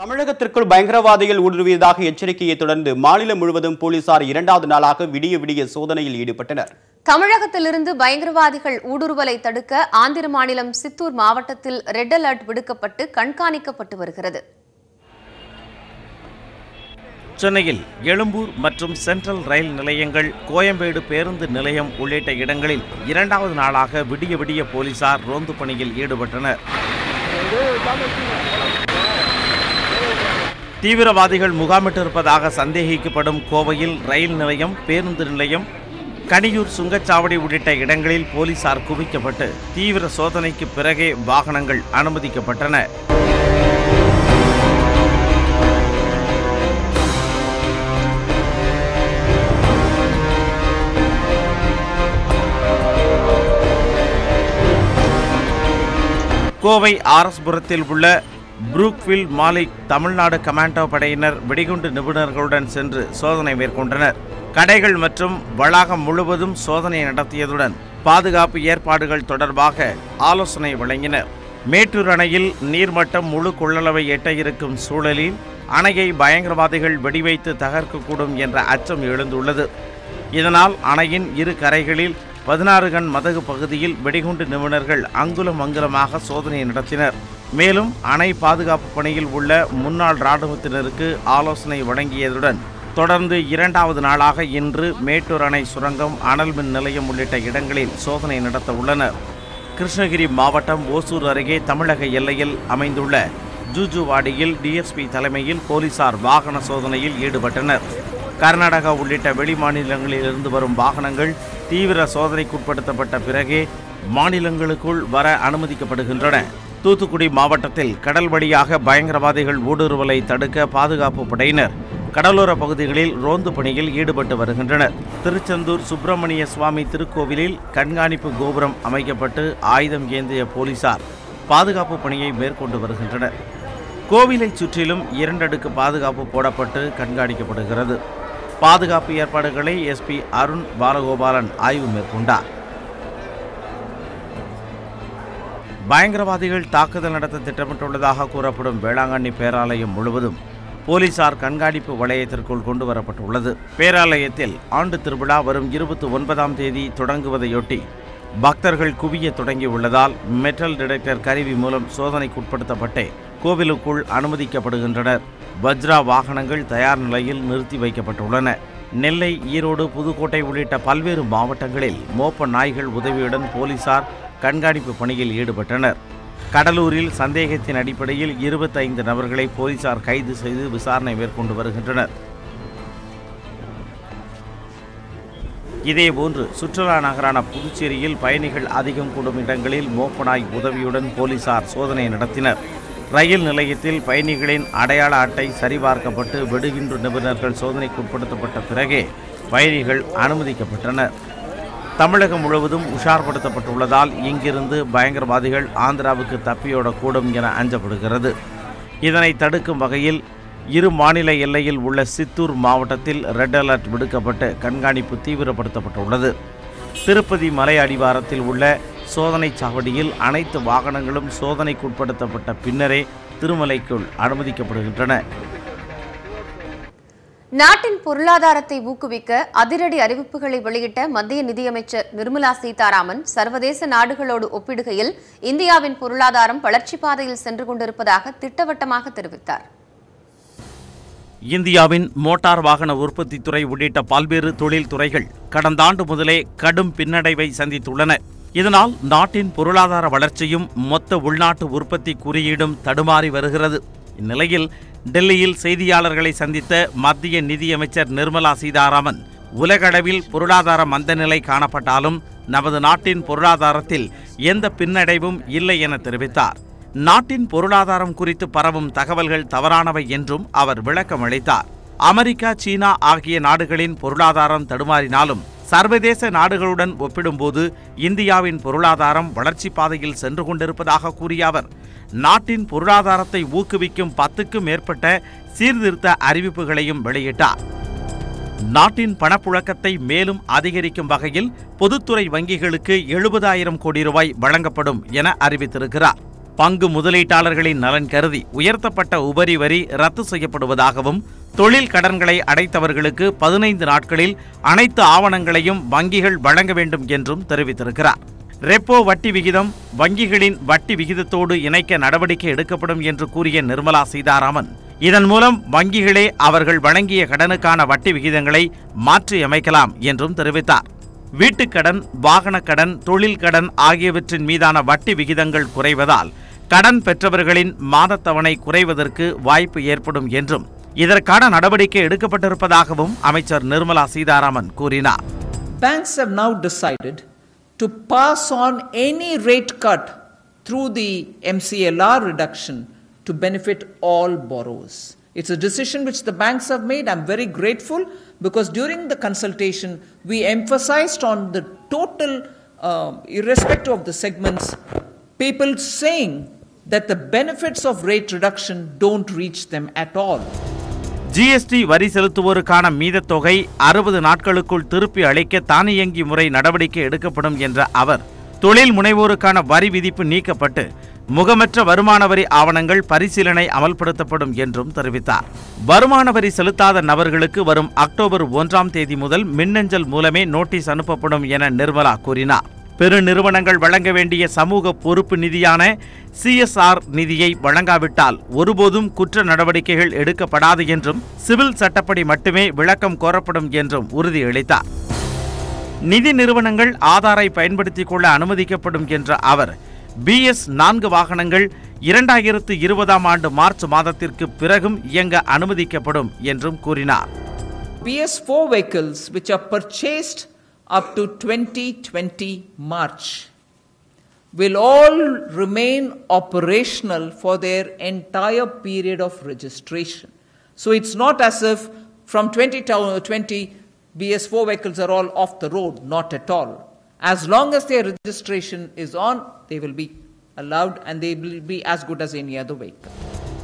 தமிழகத்திற்குள் பயங்கரவாதிகள் ஊடுருவியதாக எச்சரிக்கையை தொடர்ந்து மாநிலம் முழுவதும் போலீசார் இரண்டாவது நாளாக விடிய விடிய சோதனையில் ஈடுபட்டனர். தமிழகத்திலிருந்து பயங்கரவாதிகள் ஊடுருவலை தடுக்க ஆந்திர மாநிலம் சித்தூர் மாவட்டத்தில் ரெட் அலர்ட் விடுக்கப்பட்டு கண்காணிக்கப்பட்டு வருகிறது. சென்னையில் எழும்பூர் மற்றும் சென்ட்ரல் ரயில் நிலையங்கள் கோயம்பேடு பேருந்து நிலையம் உள்ளிட்ட இடங்களில் இரண்டாவது நாளாக விடிய விடிய போலீசார் ரோந்து பணியில் ஈடுபட்டனர். தீவிரவாதிகள் முகாமிட்டிருப்பதாக சந்தேகிக்கப்படும் கோவையில் ரயில் நிலையம் பேருந்து நிலையம் கனியூர் சுங்கச்சாவடி உள்ளிட்ட இடங்களில் போலீசார் குவிக்கப்பட்டு தீவிர சோதனைக்கு பிறகே வாகனங்கள் அனுமதிக்கப்பட்டன. கோவை ஆர்எஸ்புரத்தில் உள்ள புரூக்வில் மாலிக் தமிழ்நாடு கமாண்டோ படையினர் வெடிகுண்டு நிபுணர்களுடன் சென்று சோதனை மேற்கொண்டனர். கடைகள் மற்றும் வளாகம் முழுவதும் சோதனை நடத்தியதுடன் பாதுகாப்பு ஏற்பாடுகள் தொடர்பாக ஆலோசனை வழங்கினர். மேட்டூர் அணையில் நீர்மட்டம் முழு கொள்ளளவை எட்ட இருக்கும் சூழலில் அணையை பயங்கரவாதிகள் வெடிவைத்து தகர்க்கக்கூடும் என்ற அச்சம் எழுந்துள்ளது. இதனால் அணையின் இரு கரைகளில் பதினாறு கண் மதகு பகுதியில் வெடிகுண்டு நிபுணர்கள் அங்குலம் அங்குலமாக சோதனை நடத்தினர். மேலும் அணை பாதுகாப்பு பணியில் உள்ள முன்னாள் இராணுவத்தினருக்கு ஆலோசனை வழங்கியதுடன் தொடர்ந்து இரண்டாவது நாளாக இன்று மேட்டூர் அணை சுரங்கம் அனல் மின் நிலையம் உள்ளிட்ட இடங்களில் சோதனை நடத்த உள்ளனர். கிருஷ்ணகிரி மாவட்டம் ஓசூர் அருகே தமிழக எல்லையில் அமைந்துள்ள ஜூஜுவாடியில் டிஎஸ்பி தலைமையில் போலீசார் வாகன சோதனையில் ஈடுபட்டனர். கர்நாடகா உள்ளிட்ட வெளிமாநிலங்களிலிருந்து வரும் வாகனங்கள் தீவிர சோதனைக்குட்படுத்தப்பட்ட பிறகே மாநிலங்களுக்குள் வர அனுமதிக்கப்படுகின்றன. தூத்துக்குடி மாவட்டத்தில் கடல் வழியாக பயங்கரவாதிகள் ஊடுருவலை தடுக்க பாதுகாப்பு படையினர். கடலோர பகுதிகளில் ரோந்து பணியில் ஈடுபட்டு வருகின்றனர். திருச்செந்தூர் சுப்பிரமணிய சுவாமி திருக்கோவிலில் கண்காணிப்பு கோபுரம் அமைக்கப்பட்டு ஆயுதம் ஏந்திய போலீசார் பாதுகாப்பு பணியை மேற்கொண்டு வருகின்றனர். கோவிலைச் சுற்றிலும் இரண்டடுக்கு பாதுகாப்பு போடப்பட்டு கண்காணிக்கப்படுகிறது. பாதுகாப்பு ஏற்பாடுகளை எஸ்பி அருண் பாலகோபாலன் ஆய்வு மேற்கொண்டார். பயங்கரவாதிகள் தாக்குதல் நடத்த திட்டமிட்டுள்ளதாக கூறப்படும் வேளாங்கண்ணி பேராலயம் முழுவதும் போலீசார் கண்காணிப்பு வளையத்திற்குள் கொண்டு வரப்பட்டுள்ளது பேராலயத்தில் ஆண்டு திருவிழா வரும் இருபத்தி ஒன்பதாம் தேதி தொடங்குவதையொட்டி பக்தர்கள் குவிய தொடங்கியுள்ளதால் மெட்டல் டிடெக்டர் கருவி மூலம் சோதனைக்குட்படுத்தப்பட்டே கோவிலுக்குள் அனுமதிக்கப்படுகின்றனர். வஜ்ரா வாகனங்கள் தயார் நிலையில் நிறுத்தி வைக்கப்பட்டுள்ளன. நெல்லை ஈரோடு புதுக்கோட்டை உள்ளிட்ட பல்வேறு மாவட்டங்களில் மோப்ப நாய்கள் உதவியுடன் போலீசார் கண்காணிப்பு பணியில் ஈடுபட்டனர். கடலூரில் சந்தேகத்தின் அடிப்படையில் இருபத்தைந்து நபர்களை போலீசார் கைது செய்து விசாரணை மேற்கொண்டு வருகின்றனர். இதேபோன்று சுற்றுலா நகரான புதுச்சேரியில் பயணிகள் அதிகம் கூடும் இடங்களில் மோப்பனாய் உதவியுடன் போலீசார் சோதனை நடத்தினர். ரயில் நிலையத்தில் பயணிகளின் அடையாள அட்டை சரிபார்க்கப்பட்டு வெடுகின்ற நிபுணர்கள் சோதனைக்குட்படுத்தப்பட்ட பிறகே பயணிகள் அனுமதிக்கப்பட்டனர். தமிழகம் முழுவதும் உஷார்படுத்தப்பட்டுள்ளதால் இங்கிருந்து பயங்கரவாதிகள் ஆந்திராவுக்கு தப்பியோடக்கூடும் என அஞ்சப்படுகிறது. இதனை தடுக்கும் வகையில் இரு மாநில எல்லையில் உள்ள சித்தூர் மாவட்டத்தில் ரெட் அலர்ட் விடுக்கப்பட்டு கண்காணிப்பு தீவிரப்படுத்தப்பட்டுள்ளது. திருப்பதி மலை அடிவாரத்தில் உள்ள சோதனைச் சாவடியில் அனைத்து வாகனங்களும் சோதனைக்குட்படுத்தப்பட்ட பின்னரே திருமலைக்குள் அனுமதிக்கப்படுகின்றன. நாட்டின் பொருளாதாரத்தை ஊக்குவிக்க அதிரடி அறிவிப்புகளை வெளியிட்ட மத்திய நிதியமைச்சர் நிர்மலா சீதாராமன் சர்வதேச நாடுகளோடு ஒப்பிடுகையில் இந்தியாவின் பொருளாதாரம் வளர்ச்சி பாதையில் சென்று கொண்டிருப்பதாக திட்டவட்டமாக தெரிவித்தார். இந்தியாவின் மோட்டார் வாகன உற்பத்தி துறை உள்ளிட்ட பல்வேறு தொழில் துறைகள் கடந்த ஆண்டு முதலே கடும் பின்னடைவை சந்தித்துள்ளன. இதனால் நாட்டின் பொருளாதார வளர்ச்சியும் மொத்த உள்நாட்டு உற்பத்தி குறியீடும் தடுமாறி வருகிறது. இந்நிலையில் டெல்லியில் செய்தியாளர்களை சந்தித்த மத்திய நிதியமைச்சர் நிர்மலா சீதாராமன் உலகளவில் பொருளாதார மந்தநிலை காணப்பட்டாலும் நமது நாட்டின் பொருளாதாரத்தில் எந்த பின்னடைவும் இல்லை என தெரிவித்தார். நாட்டின் பொருளாதாரம் குறித்து பரவும் தகவல்கள் தவறானவை என்றும் அவர் விளக்கம் அளித்தார். அமெரிக்கா சீனா ஆகிய நாடுகளின் பொருளாதாரம் தடுமாறினாலும் சர்வதேச நாடுகளுடன் ஒப்பிடும்போது இந்தியாவின் பொருளாதாரம் வளர்ச்சி பாதையில் சென்று கொண்டிருப்பதாக கூறிய அவர் நாட்டின் பொருளாதாரத்தை ஊக்குவிக்கும் பத்துக்கும் மேற்பட்ட சீர்திருத்த அறிவிப்புகளையும் வெளியிட்டார். நாட்டின் பணப்புழக்கத்தை மேலும் அதிகரிக்கும் வகையில் பொதுத்துறை வங்கிகளுக்கு எழுபதாயிரம் கோடி ரூபாய் வழங்கப்படும் என அறிவித்திருக்கிறார். பங்கு முதலீட்டாளர்களின் நலன் கருதி உயர்த்தப்பட்ட உபரி வரி ரத்து செய்யப்படுவதாகவும் தொழில் கடன்களை அடைத்தவர்களுக்கு பதினைந்து நாட்களில் அனைத்து ஆவணங்களையும் வங்கிகள் வழங்க வேண்டும் என்றும் தெரிவித்திருக்கிறார். ரெப்போ வட்டி விகிதம் வங்கிகளின் வட்டி விகிதத்தோடு இணைக்க நடவடிக்கை எடுக்கப்படும் என்று கூறிய நிர்மலா சீதாராமன் இதன் மூலம் வங்கிகளே அவர்கள் வழங்கிய கடனுக்கான வட்டி விகிதங்களை மாற்றியமைக்கலாம் என்றும் தெரிவித்தார். வீட்டுக்கடன் வாகனக் கடன் தொழில் கடன் ஆகியவற்றின் மீதான வட்டி விகிதங்கள் குறைவதால் கடன் பெற்றவர்களின் மாதத்தவணை குறைவதற்கு வாய்ப்பு ஏற்படும் என்றும் இதற்கான நடவடிக்கை எடுக்கப்பட்டிருப்பதாகவும் அமைச்சர் நிர்மலா சீதாராமன் கூறினார். Banks have now decided to pass on any rate cut through the MCLR reduction to benefit all borrowers. It's a decision which the banks have made. I'm very grateful because during the consultation, we emphasized on the total, uh, irrespective of the segments, people saying that the benefits of rate reduction don't reach them at all. GST வரி செலுத்துவோருக்கான மீதத்தொகை அறுபது நாட்களுக்குள் திருப்பி அளிக்க தானியங்கி முறை நடவடிக்கை எடுக்கப்படும் என்ற அவர். தொழில் முனைவோருக்கான வரி விதிப்பு நீக்கப்பட்டு முகமற்ற வருமான வரி ஆவணங்கள் பரிசீலனை அமல்படுத்தப்படும் என்றும் தெரிவித்தார். வருமான வரி செலுத்தாத நபர்களுக்கு வரும் அக்டோபர் ஒன்றாம் தேதி முதல் மின்னஞ்சல் மூலமே நோட்டீஸ் அனுப்பப்படும் என நிர்மலா கூறினார். பெருநிறுவனங்கள் வழங்க வேண்டிய சமூக பொறுப்பு நிதியான சிஎஸ்ஆர் நிதியை வழங்காவிட்டால் ஒருபோதும் குற்ற நடவடிக்கைகள் எடுக்கப்படாது என்றும் சிவில் சட்டப்படி மட்டுமே விளக்கம் கோரப்படும் என்றும் உறுதியளித்தார் நிதி நிறுவனங்கள் ஆதாரை பயன்படுத்திக் கொள்ள அனுமதிக்கப்படும் என்ற அவர் பிஎஸ் நான்கு வாகனங்கள் இரண்டாயிரத்து இருபதாம் ஆண்டு மார்ச் மாதத்திற்கு பிறகும் இயங்க அனுமதிக்கப்படும் என்றும் கூறினார். BS four vehicles which are purchased up to 2020 March will all remain operational for their entire period of registration. So it's not as if from 2020 BS4 vehicles are all off the road, not at all. As long as their registration is on, they will be allowed and they will be as good as any other vehicle.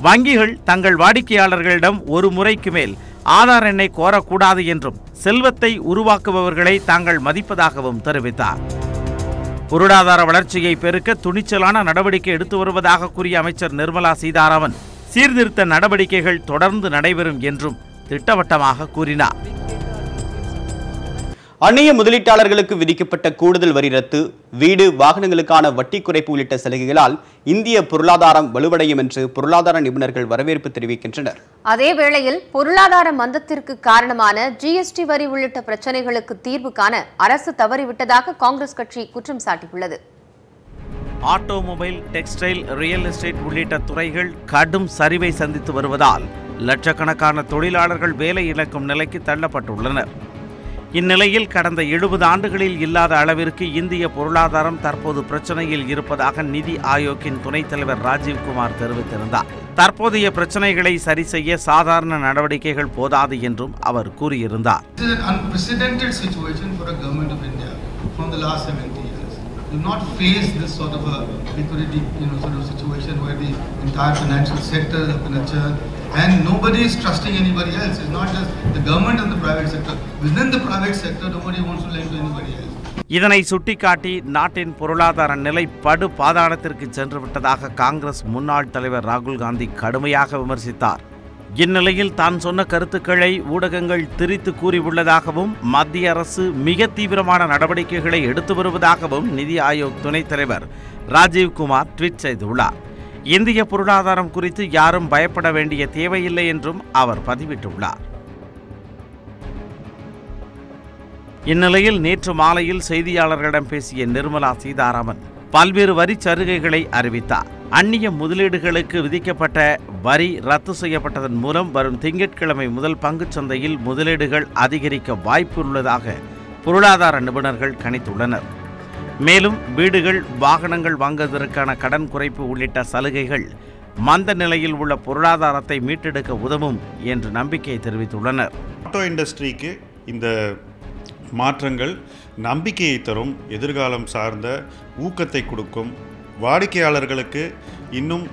வங்கிகள் தங்கள் வாடிக்கையாளர்களிடம் ஒரு முறைக்கு மேல் ஆதார் எண்ணை கோரக்கூடாது என்றும் செல்வத்தை உருவாக்குபவர்களை தாங்கள் மதிப்பதாகவும் தெரிவித்தார். பொருளாதார வளர்ச்சியை பெருக்க துணிச்சலான நடவடிக்கை எடுத்து வருவதாக கூறிய அமைச்சர் நிர்மலா சீதாராமன் சீர்திருத்த நடவடிக்கைகள் தொடர்ந்து நடைபெறும் என்றும் திட்டவட்டமாக கூறினார். அந்நிய முதலீட்டாளர்களுக்கு விதிக்கப்பட்ட கூடுதல் வரி ரத்து வீடு வாகனங்களுக்கான வட்டி குறைப்பு உள்ளிட்ட சலுகைகளால் இந்திய பொருளாதாரம் வலுவடையும் என்று பொருளாதார நிபுணர்கள் வரவேற்பு தெரிவிக்கின்றனர். அதே வேளையில் பொருளாதார மந்தத்திற்கு காரணமான ஜிஎஸ்டி வரி உள்ளிட்ட பிரச்சனைகளுக்கு தீர்வு காண அரசு தவறிவிட்டதாக காங்கிரஸ் கட்சி குற்றம் சாட்டியுள்ளது. ஆட்டோமொபைல் டெக்ஸ்டைல் ரியல் எஸ்டேட் உள்ளிட்ட துறைகள் கடும் சரிவை சந்தித்து வருவதால் லட்சக்கணக்கான தொழிலாளர்கள் வேலை இழக்கும் நிலைக்கு தள்ளப்பட்டுள்ளனர். இந்நிலையில் கடந்த எழுபது ஆண்டுகளில் இல்லாத அளவிற்கு இந்திய பொருளாதாரம் தற்போது பிரச்சனையில் இருப்பதாக நிதி ஆயோக்கின் துணைத் தலைவர் ராஜீவ்குமார் தெரிவித்திருந்தார். தற்போதைய பிரச்சனைகளை சரி செய்ய சாதாரண நடவடிக்கைகள் போதாது என்றும் அவர் கூறியிருந்தார். Do not face this sort of a liquidity, you know, sort of situation where the entire financial sector is up in a churn and nobody is trusting anybody else. It's not just the government and the private sector. Within the private sector, nobody wants to lend to anybody else. இதனை சுட்டிக்காட்டி நாட்டின் பொருளாதார நிலை படு பாதாளத்திற்கு சென்று விட்டதாக காங்கிரஸ் முன்னாள் தலைவர் ராகுல் காந்தி கடுமையாக விமர்சித்தார் இந்நிலையில் தான் சொன்ன கருத்துக்களை ஊடகங்கள் திரித்து கூறியுள்ளதாகவும் மத்திய அரசு மிக தீவிரமான நடவடிக்கைகளை எடுத்து வருவதாகவும் நிதி ஆயோக் துணைத் தலைவர் ராஜீவ்குமார் ட்வீட் செய்துள்ளார். இந்திய பொருளாதாரம் குறித்து யாரும் பயப்பட வேண்டிய தேவையில்லை என்றும் அவர் பதிவிட்டுள்ளார். இந்நிலையில் நேற்று மாலையில் செய்தியாளர்களிடம் பேசிய நிர்மலா சீதாராமன் பல்வேறு வரி சலுகைகளை அறிவித்தார். அந்நிய முதலீடுகளுக்கு விதிக்கப்பட்ட வரி ரத்து செய்யப்பட்டதன் மூலம் வரும் திங்கட்கிழமை முதல் பங்குச் சந்தையில் முதலீடுகள் அதிகரிக்க வாய்ப்புள்ளதாக பொருளாதார நிபுணர்கள் கணித்துள்ளனர். மேலும் வீடுகள் வாகனங்கள் வாங்குவதற்கான கடன் குறைப்பு உள்ளிட்ட சலுகைகள் மந்த நிலையில் உள்ள பொருளாதாரத்தை மீட்டெடுக்க உதவும் என்று நம்பிக்கை தெரிவித்துள்ளனர். ஆட்டோ இண்டஸ்ட்ரிக்கு இந்த மாற்றங்கள் நம்பிக்கையை தரும் எதிர்காலம் சார்ந்த ஊக்கத்தை கொடுக்கும் வாடிக்கையாளர்களுக்கு இன்னும்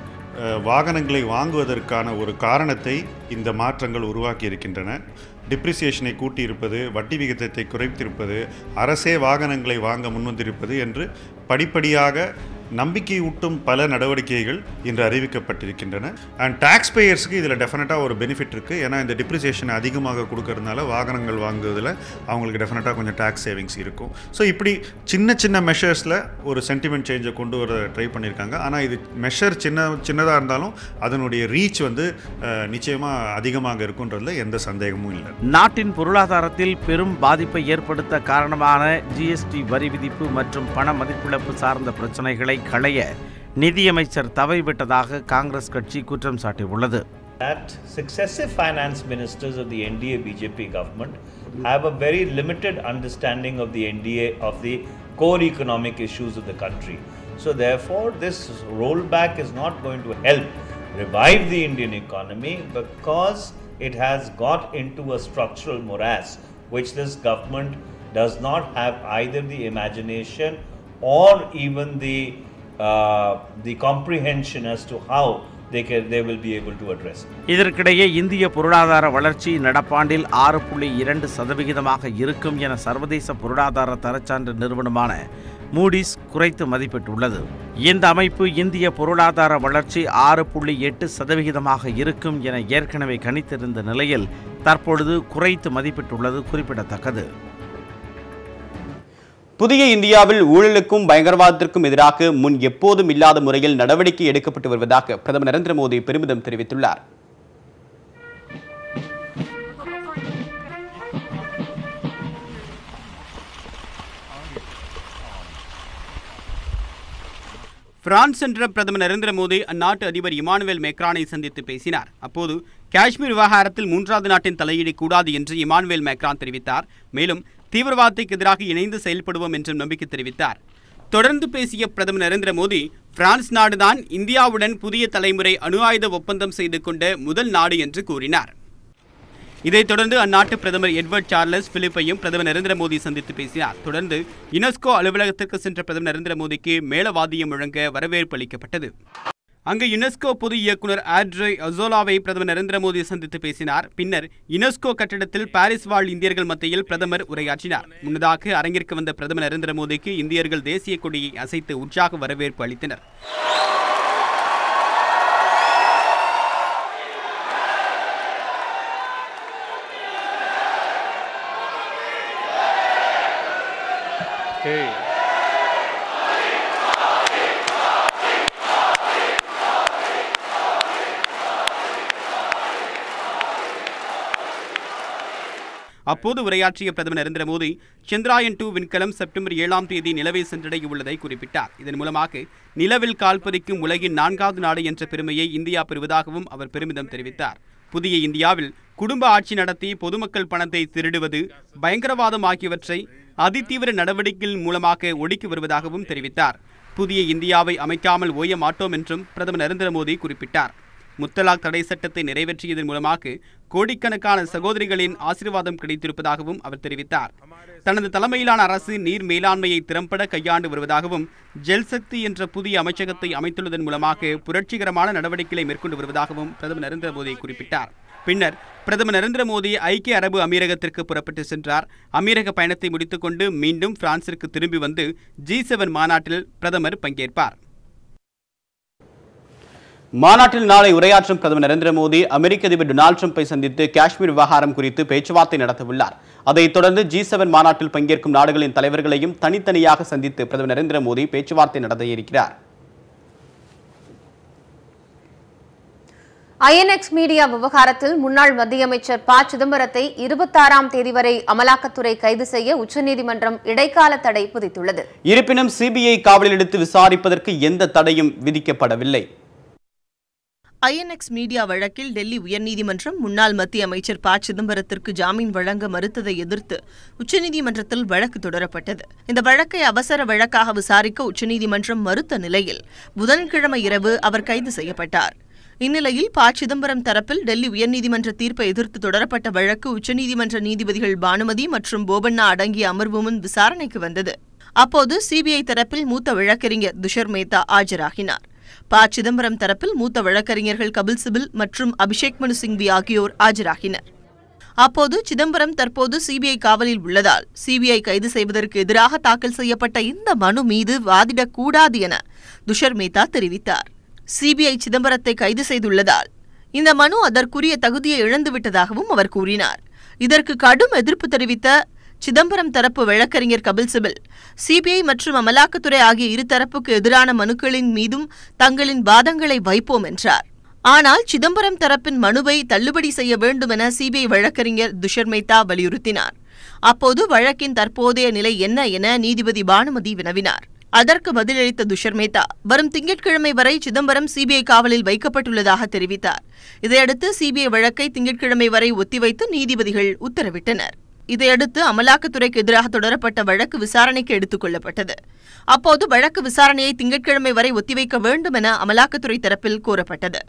வாகனங்களை வாங்குவதற்கான ஒரு காரணத்தை இந்த மாற்றங்கள் உருவாக்கி இருக்கின்றன டிப்ரிசியேஷனை கூட்டியிருப்பது வட்டி விகிதத்தை குறைத்திருப்பது அரசே வாகனங்களை வாங்க முன்வந்திருப்பது என்று படிப்படியாக நம்பிக்கை ஊட்டும் பல நடவடிக்கைகள் இன்று அறிவிக்கப்பட்டிருக்கின்றன. அண்ட் டாக்ஸ் பேயர்ஸ்க்கு இதில் டெஃபினட்டாக ஒரு பெனிஃபிட் இருக்குது ஏன்னா இந்த டிப்ரிசியேஷன் அதிகமாக கொடுக்கறதுனால வாகனங்கள் வாங்குவதில் அவங்களுக்கு டெஃபினட்டாக கொஞ்சம் டேக்ஸ் சேவிங்ஸ் இருக்கும். ஸோ இப்படி சின்ன சின்ன மெஷர்ஸில் ஒரு சென்டிமெண்ட் சேஞ்சை கொண்டு வர ட்ரை பண்ணியிருக்காங்க ஆனால் இது மெஷர் சின்ன சின்னதாக இருந்தாலும் அதனுடைய ரீச் வந்து நிச்சயமாக அதிகமாக இருக்குன்றதுல எந்த சந்தேகமும் இல்லை. நாட்டின் பொருளாதாரத்தில் பெரும் பாதிப்பை ஏற்படுத்த காரணமான ஜிஎஸ்டி வரி விதிப்பு மற்றும் பண மதிப்பிழப்பு சார்ந்த பிரச்சனைகளை களைய நிதியமைச்சர் தவறிவிட்டதாக காங்கிரஸ் கட்சி குற்றம் சாட்டியுள்ளது that successive finance ministers of the NDA BJP government have a very limited understanding of the NDA of the core economic issues of the country. So, therefore, this rollback is not going to help revive the Indian economy because it has got into a structural morass which this government does not have either the imagination or even the the comprehension as to how இதற்கிடையே இந்திய பொருளாதார வளர்ச்சி நடப்பாண்டில் ஆறு புள்ளி இரண்டு சதவிகிதமாக இருக்கும் என சர்வதேச பொருளாதார தரச்சான்று நிறுவனமான மூடிஸ் குறைத்து மதிப்பிட்டுள்ளது. இந்த அமைப்பு இந்திய பொருளாதார வளர்ச்சி ஆறு புள்ளி எட்டு சதவிகிதமாக இருக்கும் என ஏற்கனவே கணித்திருந்த நிலையில் தற்பொழுது குறைத்து மதிப்பிட்டுள்ளது குறிப்பிடத்தக்கது. புதிய இந்தியாவில் ஊழலுக்கும் பயங்கரவாதத்திற்கும் எதிராக முன் எப்போதும் இல்லாத முறையில் நடவடிக்கை எடுக்கப்பட்டு வருவதாக பிரதமர் நரேந்திர மோடி பெருமிதம் தெரிவித்துள்ளார். பிரான்ஸ் சென்ற பிரதமர் நரேந்திர மோடி அந்நாட்டு அதிபர் இமானுவேல் மேக்ரானை சந்தித்து பேசினார். அப்போது காஷ்மீர் விவகாரத்தில் மூன்றாவது நாட்டின் தலையீடு கூடாது என்று இமானுவேல் மேக்ரான் தெரிவித்தார். மேலும் தீவிரவாதத்துக்கு எதிராக இணைந்து செயல்படுவோம் என்றும் நம்பிக்கை தெரிவித்தார். தொடர்ந்து பேசிய பிரதமர் நரேந்திர மோடி பிரான்ஸ் நாடுதான் இந்தியாவுடன் புதிய தலைமுறை அணு ஆயுத ஒப்பந்தம் செய்து கொண்ட முதல் நாடு என்று கூறினார். இதைத் தொடர்ந்து அந்நாட்டு பிரதமர் எட்வர்ட் சார்லஸ் பிலிப்பையும் பிரதமர் நரேந்திர மோடி சந்தித்து பேசினார். தொடர்ந்து யுனெஸ்கோ அலுவலகத்திற்கு சென்ற பிரதமர் நரேந்திர மோடிக்கு மேலவாதியம் முழங்க வரவேற்பு அளிக்கப்பட்டது. அங்கு யுனெஸ்கோ பொது இயக்குனர் ஆட்ரே அசோலாவை பிரதமர் நரேந்திர மோடி சந்தித்து பேசினார். பின்னர் யுனெஸ்கோ கட்டிடத்தில் பாரிஸ் வாழ் இந்தியர்கள் மத்தியில் பிரதமர் உரையாற்றினார். முன்னதாக அரங்கிற்கு வந்த பிரதமர் நரேந்திர மோடிக்கு இந்தியர்கள் தேசிய கொடியை அசைத்து உற்சாக வரவேற்பு அளித்தனர். அப்போது உரையாற்றிய பிரதமர் நரேந்திர மோடி சந்திராயன் டூ விண்கலம் செப்டம்பர் ஏழாம் தேதி நிலவை சென்றடைய உள்ளதை குறிப்பிட்டார். இதன் மூலமாக நிலவில் கால்பதிக்கும் உலகின் நான்காவது நாடு என்ற பெருமையை இந்தியா பெறுவதாகவும் அவர் பெருமிதம் தெரிவித்தார். புதிய இந்தியாவில் குடும்ப ஆட்சி நடத்தி பொதுமக்கள் பணத்தை திருடுவது பயங்கரவாதம் ஆகியவற்றை அதிதீவிர நடவடிக்கைகள் மூலமாக ஒடுக்கி வருவதாகவும் தெரிவித்தார். புதிய இந்தியாவை அமைக்காமல் ஓய மாட்டோம் என்றும் பிரதமர் நரேந்திர மோடி குறிப்பிட்டார். முத்தலாக் தடை சட்டத்தை நிறைவேற்றியதன் மூலமாக கோடிக்கணக்கான சகோதரிகளின் ஆசீர்வாதம் கிடைத்திருப்பதாகவும் அவர் தெரிவித்தார். தனது தலைமையிலான அரசு நீர் மேலாண்மையை திறம்பட கையாண்டு வருவதாகவும் ஜல்சக்தி என்ற புதிய அமைச்சகத்தை அமைத்துள்ளதன் மூலமாக புரட்சிகரமான நடவடிக்கைகளை மேற்கொண்டு வருவதாகவும் பிரதமர் நரேந்திர மோடி குறிப்பிட்டார். பின்னர் பிரதமர் நரேந்திர மோடி ஐக்கிய அரபு அமீரகத்திற்கு புறப்பட்டு சென்றார். அமீரக பயணத்தை முடித்துக்கொண்டு மீண்டும் பிரான்சிற்கு திரும்பி வந்து ஜி செவன் மாநாட்டில் பிரதமர் பங்கேற்பார். மாநாட்டில் நாளை உரையாற்றும் பிரதமர் நரேந்திர மோடி அமெரிக்க அதிபர் டொனால்டு ட்ரம்பை சந்தித்து காஷ்மீர் விவகாரம் குறித்து பேச்சுவார்த்தை நடத்தவுள்ளார். அதைத் தொடர்ந்து ஜி செவன் மாநாட்டில் பங்கேற்கும் நாடுகளின் தலைவர்களையும் தனித்தனியாக சந்தித்து பிரதமர் நரேந்திர மோடி பேச்சுவார்த்தை நடத்த இருக்கிறார் ஐஎன்எக்ஸ் மீடியா விவகாரத்தில் முன்னாள் மத்திய அமைச்சர் ப. சிதம்பரத்தை இருபத்தாறாம் தேதி வரை அமலாக்கத்துறை கைது செய்ய உச்சநீதிமன்றம் இடைக்கால தடை விதித்துள்ளது. இருப்பினும் சிபிஐ காவலில் எடுத்து விசாரிப்பதற்கு எந்த தடையும் விதிக்கப்படவில்லை. ஐஎன்எக்ஸ் மீடியா வழக்கில் டெல்லி உயர்நீதிமன்றம் முன்னாள் மத்திய அமைச்சர் ப. சிதம்பரத்திற்கு ஜாமீன் வழங்க மறுத்ததை எதிர்த்து உச்சநீதிமன்றத்தில் வழக்கு தொடரப்பட்டது. இந்த வழக்கை அவசர வழக்காக விசாரிக்க உச்சநீதிமன்றம் மறுத்த நிலையில் புதன்கிழமை இரவு அவர் கைது செய்யப்பட்டார். இந்நிலையில் ப. சிதம்பரம் தரப்பில் டெல்லி உயர்நீதிமன்ற தீர்ப்பை எதிர்த்து தொடரப்பட்ட வழக்கு உச்சநீதிமன்ற நீதிபதிகள் பானுமதி மற்றும் போபண்ணா அடங்கிய அமர்வு முன் விசாரணைக்கு வந்தது. அப்போது சிபிஐ தரப்பில் மூத்த வழக்கறிஞர் துஷர் மேத்தா ஆஜராகினார். ப சிதம்பரம் தரப்பில் மூத்த வழக்கறிஞர்கள் கபில் சிபில் மற்றும் அபிஷேக் மனு சிங்வி ஆகியோர் ஆஜராகினர். அப்போது சிதம்பரம் தற்போது சிபிஐ காவலில் உள்ளதால் சிபிஐ கைது செய்வதற்கு எதிராக தாக்கல் செய்யப்பட்ட இந்த மனு மீது வாதிடக்கூடாது என துஷர் மேத்தா தெரிவித்தார். சிபிஐ சிதம்பரத்தை கைது செய்துள்ளதால் இந்த மனு அதற்குரிய தகுதியை இழந்துவிட்டதாகவும் அவர் கூறினார். இதற்கு கடும் எதிர்ப்பு தெரிவித்த சிதம்பரம் தரப்பு வழக்கறிஞர் கபில் சிபல். சிபிஐ மற்றும் அமலாக்கத்துறை ஆகிய இரு தரப்புக்கு எதிரான மனுக்களின் மீதும் தங்களின் வாதங்களை வைப்போம் என்றார். ஆனால் சிதம்பரம் தரப்பின் மனுவை தள்ளுபடி செய்ய வேண்டும் என சிபிஐ வழக்கறிஞர் துஷர் மேத்தா வலியுறுத்தினார். அப்போது வழக்கின் தற்போதைய நிலை என்ன என நீதிபதி பானுமதி வினவினார். அதற்கு பதிலளித்த துஷர் மேத்தா வரும் திங்கட்கிழமை வரை சிதம்பரம் சிபிஐ காவலில் வைக்கப்பட்டுள்ளதாக தெரிவித்தார். இதையடுத்து சிபிஐ வழக்கை திங்கட்கிழமை வரை ஒத்திவைத்து நீதிபதிகள் உத்தரவிட்டனர். இதையடுத்து அமலாக்கத்துறைக்கு எதிராக தொடரப்பட்ட வழக்கு விசாரணைக்கு எடுத்துக் கொள்ளப்பட்டது. அப்போது வழக்கு விசாரணையை திங்கட்கிழமை வரை ஒத்திவைக்க வேண்டும் என அமலாக்கத்துறை தரப்பில் கோரப்பட்டது.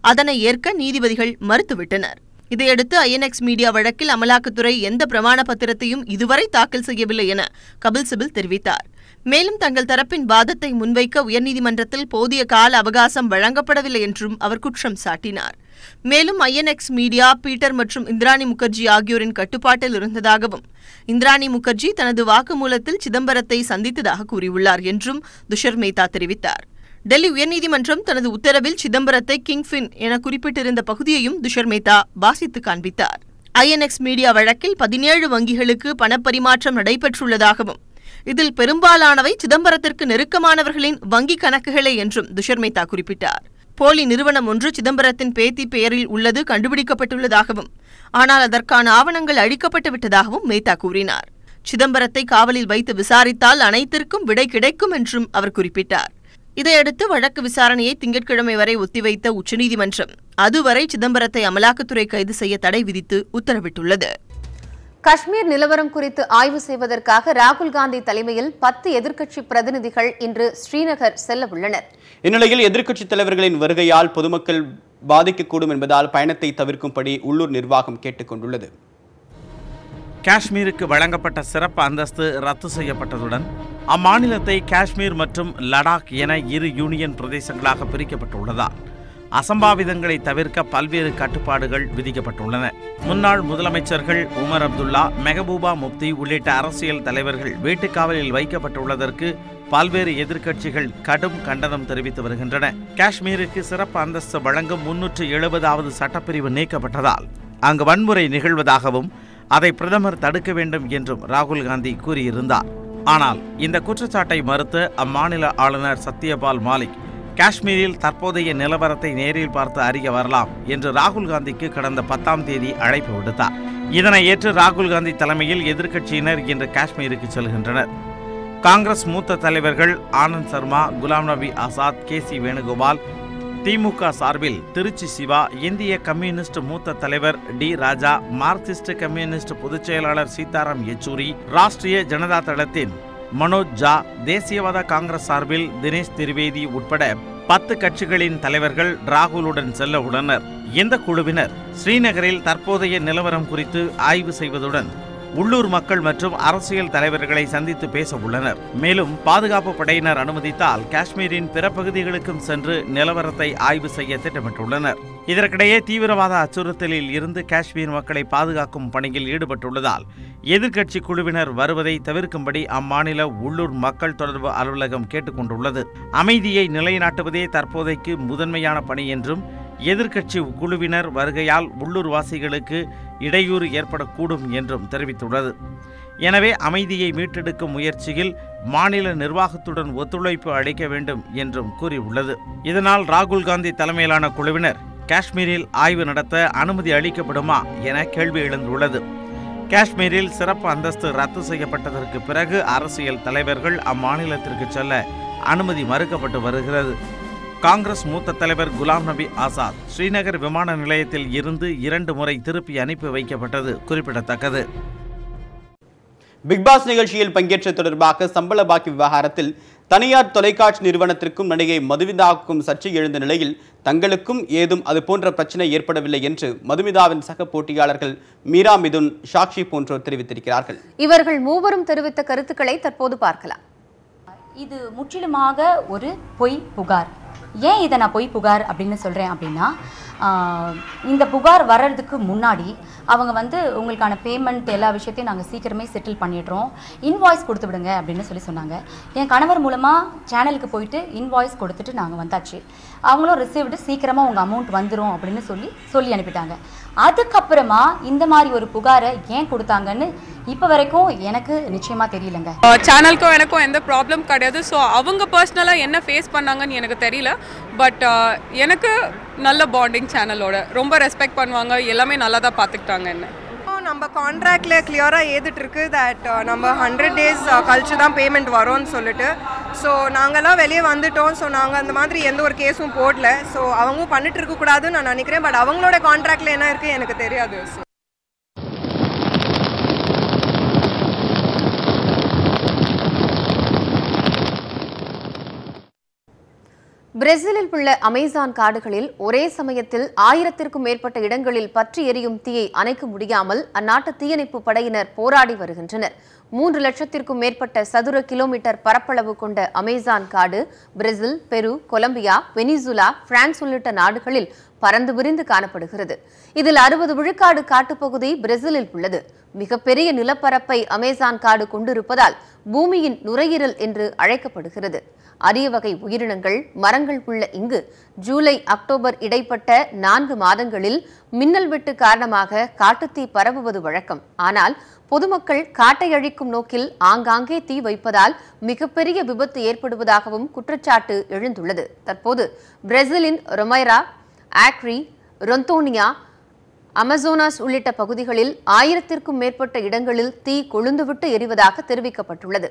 அதனை ஏற்க நீதிபதிகள் மறுத்துவிட்டனர். இதையடுத்து ஐஎன்எக்ஸ் மீடியா வழக்கில் அமலாக்கத்துறை எந்த பிரமாண பத்திரத்தையும் இதுவரை தாக்கல் செய்யவில்லை என கபில் சிபில் தெரிவித்தார். மேலும் தங்கள் தரப்பின் வாதத்தை முன்வைக்க உயர்நீதிமன்றத்தில் போதிய கால அவகாசம் வழங்கப்படவில்லை என்றும் அவர் குற்றம் சாட்டினார். மேலும் ஐஎன்எக்ஸ் மீடியா பீட்டர் மற்றும் இந்திராணி முகர்ஜி ஆகியோரின் கட்டுப்பாட்டில் இருந்ததாகவும் இந்திராணி முகர்ஜி தனது வாக்குமூலத்தில் சிதம்பரத்தை சந்தித்ததாக கூறியுள்ளார் என்றும் துஷர் மேத்தா தெரிவித்தார். டெல்லி உயர்நீதிமன்றம் தனது உத்தரவில் சிதம்பரத்தை கிங்ஃபின் என குறிப்பிட்டிருந்த பகுதியையும் துஷர் மேத்தா வாசித்து காண்பித்தார். ஐஎன்எக்ஸ் மீடியா வழக்கில் பதினேழு வங்கிகளுக்கு பணப்பரிமாற்றம் நடைபெற்றுள்ளதாகவும் இதில் பெரும்பாலானவை சிதம்பரத்திற்கு நெருக்கமானவர்களின் வங்கிக் கணக்குகளே என்றும் துஷர் மேத்தா குறிப்பிட்டார். போலி நிறுவனம் ஒன்று சிதம்பரத்தின் பேத்தி பெயரில் உள்ளது கண்டுபிடிக்கப்பட்டுள்ளதாகவும் ஆனால் அதற்கான ஆவணங்கள் அழிக்கப்பட்டு விட்டதாகவும் மேத்தா கூறினார். சிதம்பரத்தை காவலில் வைத்து விசாரித்தால் அனைத்திற்கும் விடை கிடைக்கும் என்றும் அவர் குறிப்பிட்டார். இதையடுத்து வழக்கு விசாரணையை திங்கட்கிழமை வரை ஒத்திவைத்த உச்சநீதிமன்றம் அதுவரை சிதம்பரத்தை அமலாக்கத்துறை கைது செய்ய தடை விதித்து உத்தரவிட்டுள்ளது. காஷ்மீர் நிலவரம் குறித்து ஆய்வு செய்வதற்காக ராகுல் காந்தி தலைமையில் பத்து எதிர்க்கட்சி பிரதிநிதிகள் இன்று ஸ்ரீநகர் செல்ல உள்ளனர் இந்நிலையில் எதிர்க்கட்சித் தலைவர்களின் வருகையால் பொதுமக்கள் பாதிக்கக்கூடும் என்பதால் பயணத்தை தவிர்க்கும்படி உள்ளூர் நிர்வாகம் கேட்டுக்கொண்டுள்ளது. காஷ்மீருக்கு வழங்கப்பட்ட சிறப்பு அந்தஸ்து ரத்து செய்யப்பட்டதுடன் அம்மாநிலத்தை காஷ்மீர் மற்றும் லடாக் என இரு யூனியன் பிரதேசங்களாக பிரிக்கப்பட்டுள்ளதால் அசம்பாவிதங்களை தவிர்க்க பல்வேறு கட்டுப்பாடுகள் விதிக்கப்பட்டுள்ளன. முன்னாள் முதலமைச்சர்கள் உமர் அப்துல்லா மெஹபூபா முப்தி உள்ளிட்ட அரசியல் தலைவர்கள் வீட்டுக்காவலில் வைக்கப்பட்டுள்ளதற்கு பல்வேறு எதிர்க்கட்சிகள் கடும் கண்டனம் தெரிவித்து வருகின்றன. காஷ்மீருக்கு சிறப்பு அந்தஸ்து வழங்கும் முன்னூற்று எழுபதாவது சட்டப்பிரிவு நீக்கப்பட்டதால் அங்கு வன்முறை நிகழ்வதாகவும் அதை பிரதமர் தடுக்க வேண்டும் என்றும் ராகுல் காந்தி கூறியிருந்தார். ஆனால் இந்த குற்றச்சாட்டை மறுத்து அம்மாநில ஆளுநர் சத்யபால் மாலிக் காஷ்மீரில் தற்போதைய நிலவரத்தை நேரில் பார்த்து அறிய வரலாம் என்று ராகுல் காந்திக்கு கடந்த பத்தாம் தேதி அழைப்பு விடுத்தார். இதனை ஏற்று ராகுல் காந்தி தலைமையில் எதிர்க்கட்சியினர் இன்று காஷ்மீருக்கு செல்கின்றனர். காங்கிரஸ் மூத்த தலைவர்கள் ஆனந்த் சர்மா குலாம் நபி ஆசாத் கே சி வேணுகோபால் திமுக சார்பில் திருச்சி சிவா இந்திய கம்யூனிஸ்ட் மூத்த தலைவர் டி ராஜா மார்க்சிஸ்ட் கம்யூனிஸ்ட் பொதுச் செயலாளர் சீதாராம் யெச்சூரி ராஷ்டிரிய ஜனதா தளத்தின் மனோஜ் ஜா தேசியவாத காங்கிரஸ் சார்பில் தினேஷ் திரிவேதி உட்பட பத்து கட்சிகளின் தலைவர்கள் ராகுலுடன் செல்ல உள்ளனர். இந்த குழுவினர் ஸ்ரீநகரில் தற்போதைய நிலவரம் குறித்து ஆய்வு செய்வதுடன் உள்ளூர் மக்கள் மற்றும் அரசியல் தலைவர்களை சந்தித்து பேச உள்ளனர். மேலும் பாதுகாப்பு படையினர் அனுமதித்தால் காஷ்மீரின் பிற பகுதிகளுக்கும் சென்று நிலவரத்தை ஆய்வு செய்ய திட்டமிட்டுள்ளனர். இதற்கிடையே தீவிரவாத அச்சுறுத்தலில் இருந்து காஷ்மீர் மக்களை பாதுகாக்கும் பணியில் ஈடுபட்டுள்ளதால் எதிர்க்கட்சி குழுவினர் வருவதை தவிர்க்கும்படி அம்மாநில உள்ளூர் மக்கள் தொடர்பு அலுவலகம் கேட்டுக்கொண்டுள்ளது. அமைதியை நிலைநாட்டுவதே தற்போதைக்கு முதன்மையான பணி என்றும் எதிர்க்கட்சி குழுவினர் வருகையால் உள்ளூர்வாசிகளுக்கு இடையூறு ஏற்படக்கூடும் என்றும் தெரிவித்துள்ளது. எனவே அமைதியை மீட்டெடுக்கும் முயற்சியில் மாநில நிர்வாகத்துடன் ஒத்துழைப்பு அளிக்க வேண்டும் என்றும் கூறியுள்ளது. இதனால் ராகுல் காந்தி தலைமையிலான குழுவினர் காஷ்மீரில் ஆய்வு நடத்த அனுமதி அளிக்கப்படுமா என கேள்வி எழுந்துள்ளது. காஷ்மீரில் சிறப்பு அந்தஸ்து ரத்து செய்யப்பட்டதற்கு பிறகு அரசியல் தலைவர்கள் அம்மாநிலத்திற்கு செல்ல அனுமதி மறுக்கப்பட்டு வருகிறது. காங்கிரஸ் மூத்த தலைவர் குலாம் நபி ஆசாத் ஸ்ரீநகர் விமான நிலையத்தில் இருந்து இரண்டு முறை திருப்பி அனுப்பி வைக்கப்பட்டது குறிப்பிடத்தக்கது. பிக்பாஸ் நிகழ்ச்சியில் பங்கேற்ற தொடர்பாக சம்பள பாக்கி விவகாரத்தில் தனியார் தொலைக்காட்சி நிறுவனத்திற்கும் நடிகை மதுமிதாவுக்கும் சர்ச்சை எழுந்த நிலையில் தங்களுக்கும் ஏதும் அது போன்ற பிரச்சனை ஏற்படவில்லை என்று மதுமிதாவின் சக போட்டியாளர்கள் மீரா மிதுன் சாக்ஷி போன்றோர் தெரிவித்திருக்கிறார்கள். இவர்கள் மூவரும் தெரிவித்த கருத்துக்களை தற்போது பார்க்கலாம். இது முற்றிலுமாக ஒரு பொய் புகார். ஏன் இதை நான் போய் புகார் அப்படின்னு சொல்கிறேன் அப்படின்னா இந்த புகார் வர்றதுக்கு முன்னாடி அவங்க வந்து உங்களுக்கான பேமெண்ட் எல்லா விஷயத்தையும் நாங்கள் சீக்கிரமே செட்டில் பண்ணிடுறோம். இன்வாய்ஸ் கொடுத்து விடுங்க அப்படின்னு சொல்லி சொன்னாங்க. என் கணவர் மூலமாக சேனலுக்கு போயிட்டு இன்வாய்ஸ் கொடுத்துட்டு நாங்கள் வந்தாச்சு. அவங்களும் ரிசீவ்டு சீக்கிரமாக உங்கள் அமௌண்ட் வந்துடும் அப்படின்னு சொல்லி சொல்லி அனுப்பிட்டாங்க. அதுக்கப்புறமா இந்த மாதிரி ஒரு புகாரை ஏன் கொடுத்தாங்கன்னு இப்போ வரைக்கும் எனக்கு நிச்சயமாக தெரியலங்க. சேனலுக்கும் எனக்கும் எந்த ப்ராப்ளம் கிடையாது. ஸோ அவங்க பர்சனலாக என்ன ஃபேஸ் பண்ணாங்கன்னு எனக்கு தெரியல. பட் எனக்கு நல்ல பாண்டிங் சேனலோட ரொம்ப ரெஸ்பெக்ட் பண்ணுவாங்க. எல்லாமே நல்லா தான் பார்த்துக்கிட்டாங்க என்ன நம்ம கான்ட்ராக்ட்ல கிளியராக ஏதுட்டு இருக்கு தட் நம்ம ஹண்ட்ரட் டேஸ் கழிச்சு தான் பேமெண்ட் வரும்னு சொல்லிட்டு. ஸோ நாங்கள்லாம் வெளியே வந்துட்டோம். ஸோ நாங்கள் அந்த மாதிரி எந்த ஒரு கேஸும் போடல. ஸோ அவங்க பண்ணிட்டு இருக்கக்கூடாதுன்னு நான் நினைக்கிறேன். பட் அவங்களோட கான்ட்ராக்ட்ல என்ன இருக்குது எனக்கு தெரியாது. ஸோ பிரேசிலில் உள்ள அமேசான் காடுகளில் ஒரே சமயத்தில் ஆயிரத்திற்கும் மேற்பட்ட இடங்களில் பற்றி எரியும் தீயை அணைக்க முடியாமல் அந்நாட்டு தீயணைப்பு படையினர் போராடி வருகின்றனர். மூன்று லட்சத்திற்கும் மேற்பட்ட சதுர கிலோமீட்டர் பரப்பளவு கொண்ட அமேசான் காடு பிரேசில் பெரு கொலம்பியா வெனிசுலா பிரான்ஸ் உள்ளிட்ட நாடுகளில் பறந்து விரிந்து காணப்படுகிறது. இதில் அறுபது விழுக்காடு காட்டுப்பகுதி பிரேசிலில் உள்ளது. மிகப்பெரிய நிலப்பரப்பை அமேசான் காடு கொண்டிருப்பதால் பூமியின் நுரையீரல் என்று அழைக்கப்படுகிறது. அரிய வகை உயிரினங்கள் மரங்கள் உள்ள இங்கு ஜூலை அக்டோபர் இடைப்பட்ட நான்கு மாதங்களில் மின்னல் வெட்டு காரணமாக காட்டுத்தீ பரவுவது வழக்கம். ஆனால் பொதுமக்கள் காட்டை அழிக்கும் நோக்கில் ஆங்காங்கே தீ வைப்பதால் மிகப்பெரிய விபத்து ஏற்படுவதாகவும் குற்றச்சாட்டு எழுந்துள்ளது. தற்போது பிரேசிலின் ரொமைரா ஆக்ரி ரொந்தோனியா அமசோனாஸ் உள்ளிட்ட பகுதிகளில் ஆயிரத்திற்கும் மேற்பட்ட இடங்களில் தீ கொழுந்துவிட்டு எரிவதாக தெரிவிக்கப்பட்டுள்ளது.